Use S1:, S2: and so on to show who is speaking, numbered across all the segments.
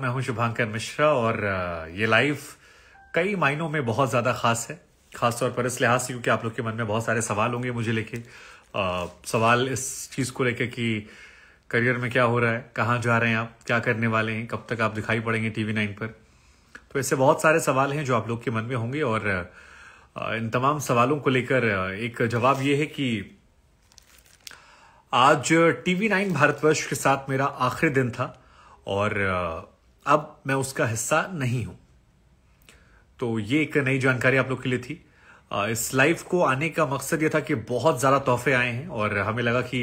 S1: मैं हूँ शुभांकर मिश्रा और ये लाइव कई मायनों में बहुत ज़्यादा खास है। खास तौर पर इस लिहाज से क्योंकि आप लोग के मन में बहुत सारे सवाल होंगे मुझे लेके। सवाल इस चीज़ को लेके कि करियर में क्या हो रहा है, कहाँ जा रहे हैं आप, क्या करने वाले हैं, कब तक आप दिखाई पड़ेंगे टीवी नाइन पर। तो ऐसे बहुत सारे सवाल हैं जो आप लोग के मन में होंगे और इन तमाम सवालों को लेकर एक जवाब ये है कि आज टीवी नाइन भारतवर्ष के साथ मेरा आखिरी दिन था और अब मैं उसका हिस्सा नहीं हूँ। तो ये एक नई जानकारी आप लोग के लिए थी। इस लाइव को आने का मकसद ये था कि बहुत ज़्यादा तोहफे आए हैं और हमें लगा कि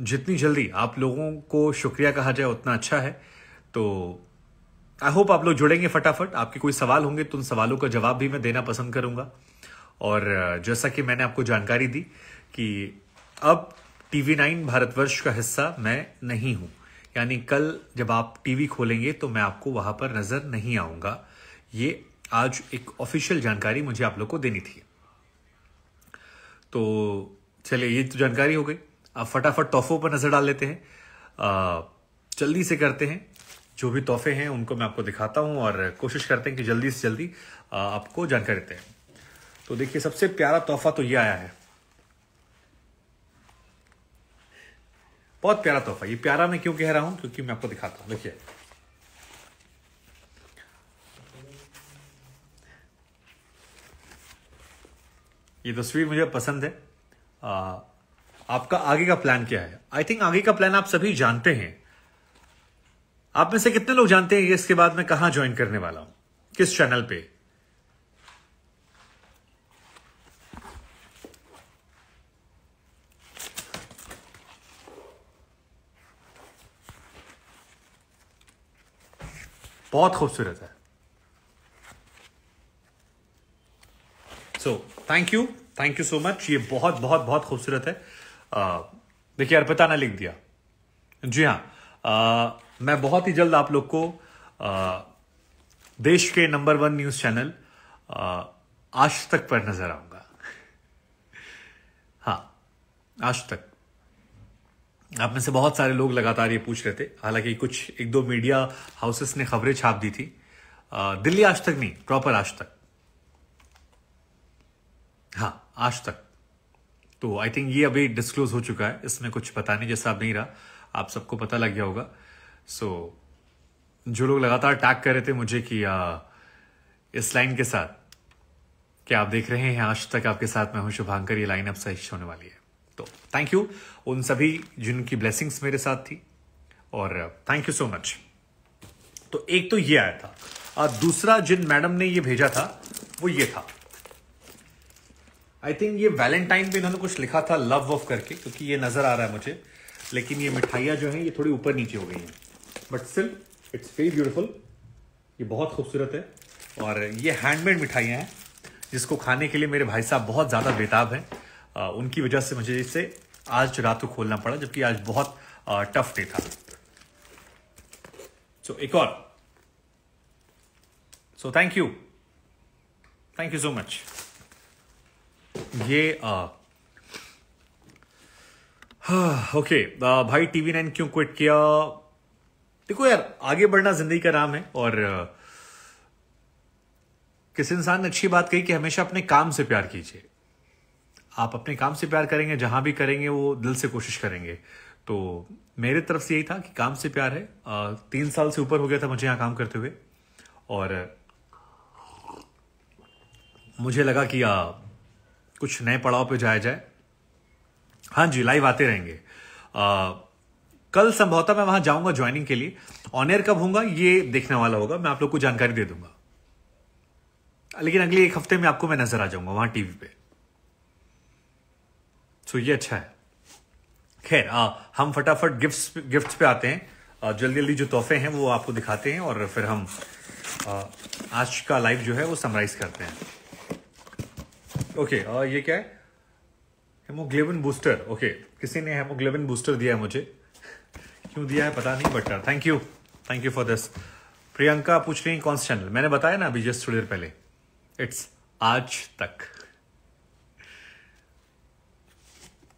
S1: जितनी जल्दी आप लोगों को शुक्रिया कहा जाए, उतना अच्छा है। तो आई होप आप लोग जुड़ेंगे फटाफट। आपके कोई सवाल होंगे तो उन सवालों का जवाब भी मैं देना पसंद करूँगा। और जैसा कि मैंने आपको जानकारी दी कि अब टीवी नाइन भारतवर्ष का हिस्सा मैं नहीं हूँ। यानी कल जब आप टीवी खोलेंगे तो मैं आपको वहाँ पर नज़र नहीं आऊँगा। ये आज एक ऑफिशियल जानकारी मुझे आप लोग को देनी थी। तो चलिए, ये तो जानकारी हो गई। अब फटाफट तोहफों पर नज़र डाल लेते हैं। जल्दी से करते हैं। जो भी तोहफे हैं, उनको मैं आपको दिखाता हूँ और कोशिश करते हैं कि जल्दी से जल्दी आपको जानकारी देते हैं तो देखिए, सबसे प्यारा तोहफा तो ये आया है। बहुत प्यारा तोहफा। ये प्यारा मैं क्यों कह रहा हूँ? क्योंकि मैं आपको दिखाता हूँ। देखिए। ये तस्वीर मुझे पसंद है। आ, आपका आगे का प्लान क्या है? आई थिंक आगे का प्लान आप सभी जानते हैं। आप में से कितने लोग जानते हैं इसके बाद मैं कहाँ ज्वाइन करने वाला हूँ? किस चैनल पे? बहुत खूबसूरत है। So thank you thank you so much ये बहुत बहुत बहुत खूबसूरत है। देखिए अर्पिता ने लिख दिया। जी हाँ। मैं बहुत ही जल्द आप लोग को आ, देश के नंबर वन न्यूज़ चैनल आज तक पर नज़र आऊँगा। हाँ आज तक। आप में से बहुत सारे लोग लगातार ये पूछ रहे थे। हालाँकि कुछ एक दो मीडिया हाउसेस ने खबरें छाप दी थी। दिल्ली आज तक नहीं प्रॉपर आज तक। हाँ आज तक। तो आई थिंक ये अभी डिस्क्लोज हो चुका है इसमें कुछ बताने जैसा नहीं रहा। आप सबको पता लग गया होगा। सो so, जो लोग लगातार टैग कर रहे थे मुझे कि आ, इस लाइन के साथ क्या आप देख रहे हैं आज तक आपके साथ मैं हूँ शुभांकर ये लाइन अब सही होने वाली है। तो थैंक यू उन सभी जिनकी ब्लेसिंग्स मेरे साथ थी और थैंक यू सो मच तो एक तो ये आया था। और दूसरा जिन मैडम ने ये भेजा था, वो ये था। आई थिंक ये वैलेंटाइन पे इन्होंने कुछ लिखा था लव वफ करके, क्योंकि ये नज़र आ रहा है मुझे। लेकिन ये मिठाइयाँ जो हैं, ये थोड़ी ऊपर नीचे हो गई हैं। But still it's very beautiful ये बहुत खूबसूरत है। और ये हैंडमेड मिठाइयाँ हैं, जिसको खाने के लिए मेरे भाई साहब बहुत ज़्यादा बेताब हैं। उनकी वजह से मुझे इसे आज रात को खोलना पड़ा, जबकि आज बहुत टफ डे था। सो एक और। So thank you thank you so much ये ओके भाई टीवी नाइन क्यों क्विट किया? देखो यार, आगे बढ़ना ज़िंदगी का नाम है, और किसी इंसान ने अच्छी बात कही कि हमेशा अपने काम से प्यार कीजिए। आप अपने काम से प्यार करेंगे जहाँ भी करेंगे वो दिल से कोशिश करेंगे। तो मेरे तरफ़ से यही था कि काम से प्यार है। तीन साल से ऊपर हो गया था मुझे यहाँ काम करते हुए। और मुझे लगा कि आ, कुछ नए पड़ाव पे जाया जाए। हाँ जी लाइव आते रहेंगे। आ, कल संभवतः मैं वहाँ जाऊँगा ज्वाइनिंग के लिए। ऑन एयर कब होगा ये देखने वाला होगा। मैं आप लोग को जानकारी दे दूँगा। लेकिन अगले एक हफ़्ते में आपको मैं नज़र आ जाऊँगा वहाँ टीवी पे। सो ये अच्छा है। खैर हम फटाफट गिफ्ट्स गिफ्ट्स पे आते हैं। जल्दी जल्दी जो तोहफे हैं, वो आपको दिखाते हैं और फिर हम आज का लाइव जो है, वो समराइज करते हैं। ओके ये क्या है? हेमोग्लोबिन बूस्टर ओके किसी ने हेमोग्लोबिन बूस्टर दिया है मुझे? क्यों दिया है, पता नहीं but thank you thank you for this Priyanka पूछ रही कौन सा चैनल मैंने बताया ना अभी जस्ट थोड़ी देर पहले। इट्स आज तक।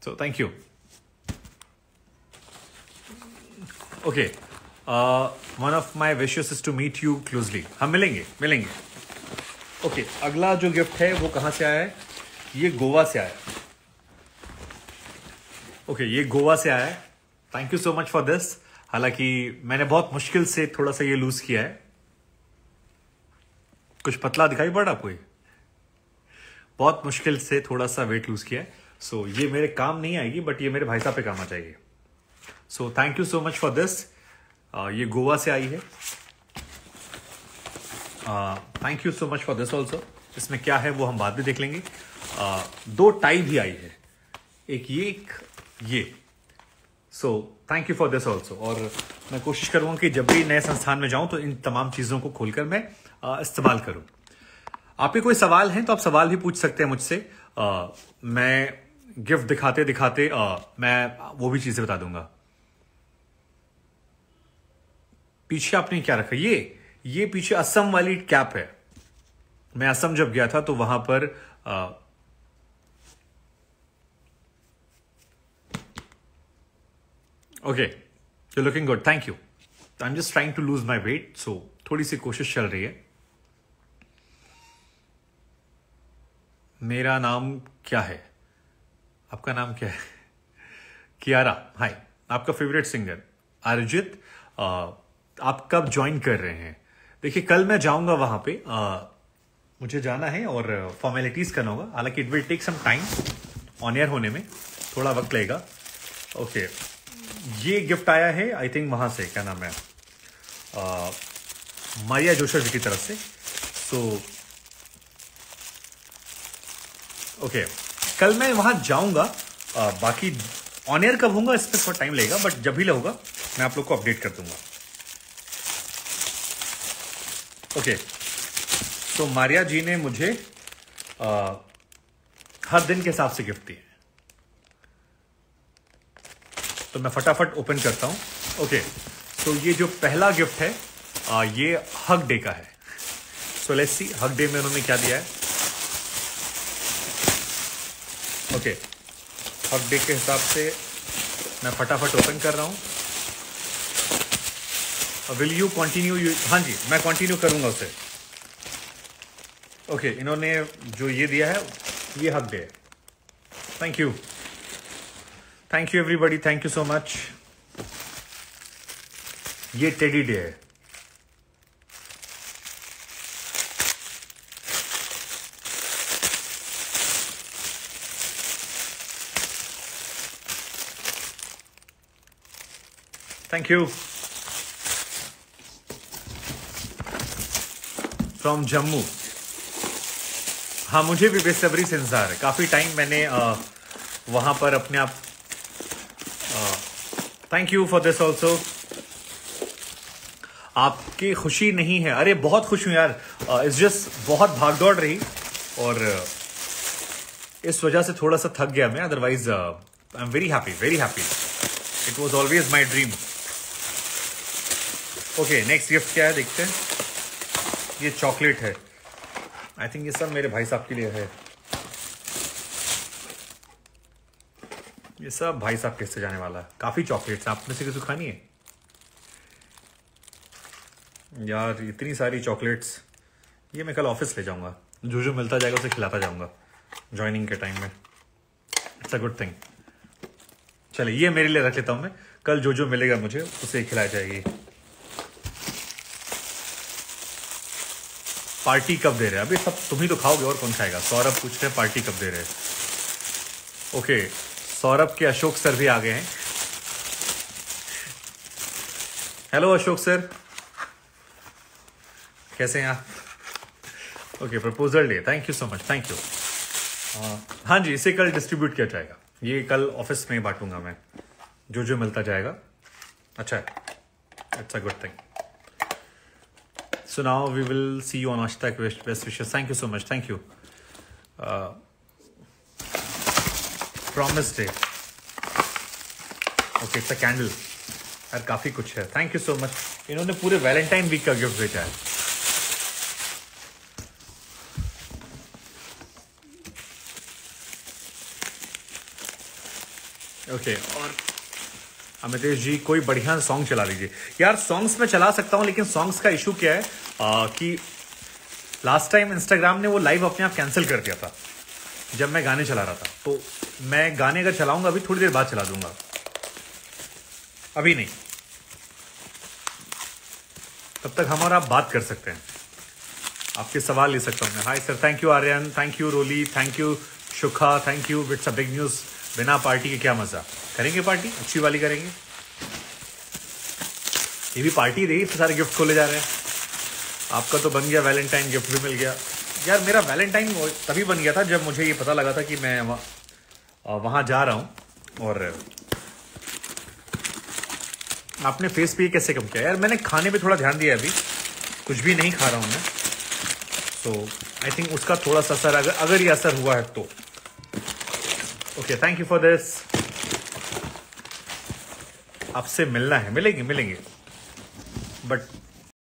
S1: So thank you. Okay one of my wishes is to meet you closely हम मिलेंगे मिलेंगे। ओके okay, अगला जो गिफ्ट है वो कहाँ से आया है? ये गोवा से आया ओके okay, ये गोवा से आया है। Thank you so much for this हालाँकि मैंने बहुत मुश्किल से थोड़ा सा ये लूज किया है। कुछ पतला दिखाई पड़ रहा कोई बहुत मुश्किल से थोड़ा सा वेट लूज किया है। सो so, ये मेरे काम नहीं आएगी बट ये मेरे भाई साहब पे काम आ जाएगी। So thank you so much for this ये गोवा से आई है। Thank you so much for this also इसमें क्या है वो हम बाद में देख लेंगे। Uh, दो टाई भी आई है। एक ये एक ये। So thank you for this also और मैं कोशिश करूँगा कि जब भी नए संस्थान में जाऊँ तो इन तमाम चीज़ों को खोलकर मैं uh, इस्तेमाल करूँ। आपके कोई सवाल हैं तो आप सवाल भी पूछ सकते हैं मुझसे। Uh, मैं गिफ्ट दिखाते दिखाते uh, मैं वो भी चीज़ें बता दूँगा। पीछे आपने क्या रखा? ये ये पीछे असम वाली कैप है। मैं असम जब गया था तो वहाँ पर आ, okay you looking good thank you I am just trying to lose my weight so थोड़ी सी कोशिश चल रही है। मेरा नाम क्या है? आपका नाम क्या है? कियारा हाय आपका फेवरेट सिंगर अरिजित आप कब ज्वाइन कर रहे हैं? देखिए कल मैं जाऊँगा वहाँ पे आ, मुझे जाना है और फॉर्मेलिटीज करना होगा। हालाँकि it will take some time on air होने में थोड़ा वक्त लगेगा ओके ये गिफ्ट आया है आई थिंक वहाँ से क्या नाम है? मारिया जोशर जी की तरफ़ से। सो so, ओके okay, कल मैं वहाँ जाऊँगा बाकी ऑन एयर कब होगा इस पर थोड़ा टाइम लगेगा बट जब भी लगेगा मैं आप लोग को अपडेट कर दूँगा। ओके तो मारिया जी ने मुझे आ, हर दिन के हिसाब से गिफ्ट दिए तो मैं फटाफट ओपन करता हूँ। ओके तो ये जो पहला गिफ्ट है आ, ये हक डे का है। सो लेट्स सी हक डे में उन्होंने क्या दिया है? ओके। हक डे के हिसाब से मैं फटाफट ओपन कर रहा हूँ। विल यू कंटिन्यू यू हाँ जी मैं कंटिन्यू करूँगा उसे। ओके okay, इन्होंने जो ये दिया है ये हक दे। Thank you thank you everybody thank you so much ये टेडी डे है। थैंक यू फ्रॉम जम्मू हाँ मुझे भी बेसब्री से इंतज़ार है। काफ़ी टाइम मैंने आ, वहाँ पर अपने आप thank you for this also आपकी खुशी नहीं है। अरे बहुत खुश हूँ यार। इस जस्ट बहुत भाग दौड़ रही और इस वजह से थोड़ा सा थक गया मैं। Otherwise I am very happy very happy it was always my dream okay next gift क्या है? देखते हैं। ये चॉकलेट है। आई थिंक ये सब मेरे भाई साहब के लिए है। ये सब भाई साहब किससे जाने वाला है। काफ़ी चॉकलेट्स आप में से किसी खानी है? यार, इतनी सारी चॉकलेट्स ये मैं कल ऑफ़िस ले जाऊँगा। जो जो मिलता जाएगा, उसे खिलाता जाऊँगा। ज्वाइनिंग के टाइम में। इट्स अ गुड थिंग चलिए, ये मेरे लिए रख लेता हूँ मैं। कल जो जो मिलेगा मुझे, उसे खिलाई जाएगी। पार्टी कब दे रहे हैं? अभी सब तुम ही तो खाओगे, और कौन खाएगा? सौरभ पूछ रहे पार्टी कब दे रहे ओके सौरभ के अशोक सर भी आ गए हैं। Hello Ashok sir. कैसे हैं आप? Okay proposal day thank you so much thank you हाँ जी, इसे कल डिस्ट्रीब्यूट किया जाएगा। ये कल ऑफ़िस में बांटूँगा मैं। जो जो मिलता जाएगा। अच्छा it's a good thing So now we will see you on hashtag best wishes. Thank you so much. Thank you. Uh, promise day. Okay, it's a candle. यार काफ़ी कुछ है थैंक यू सो मच इन्होंने पूरे Valentine week का gift भेजा है okay okay, और अमितेश जी कोई बढ़िया सॉन्ग चला दीजिए। यार सॉन्ग्स में चला सकता हूँ लेकिन सॉन्ग्स का इशू क्या है आ, कि लास्ट टाइम इंस्टाग्राम ने वो लाइव अपने आप कैंसिल कर दिया था जब मैं गाने चला रहा था। तो मैं गाने अगर चलाऊँगा अभी थोड़ी देर बाद चला दूँगा। अभी नहीं। तब तक हम और आप बात कर सकते हैं। आपके सवाल ले सकता हूँ मैं। Hi sir thank you Aryan thank you Roli thank you Shukha thank you it's a big news बिना पार्टी के क्या मज़ा? करेंगे पार्टी? अच्छी वाली करेंगे। ये भी पार्टी रही सारे गिफ्ट खोले जा रहे हैं। आपका तो बन गया वैलेंटाइन गिफ्ट भी मिल गया। यार, मेरा वैलेंटाइन तभी बन गया था जब मुझे ये पता लगा था कि मैं वहाँ जा रहा हूँ। और आपने फेस पे कैसे कम किया? यार, मैंने खाने पे थोड़ा ध्यान दिया अभी। कुछ भी नहीं खा रहा हूँ मैं। तो आई थिंक उसका थोड़ा सा असर, अगर अगर ये असर हुआ है तो। Okay thank you for this आपसे मिलना है मिलेंगे मिलेंगे। बट